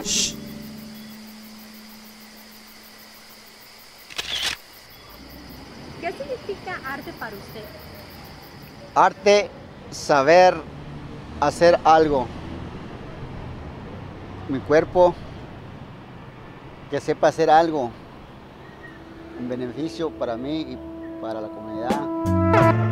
¿Qué significa arte para usted? Arte, saber hacer algo. Mi cuerpo, que sepa hacer algo. Un beneficio para mí y para la comunidad.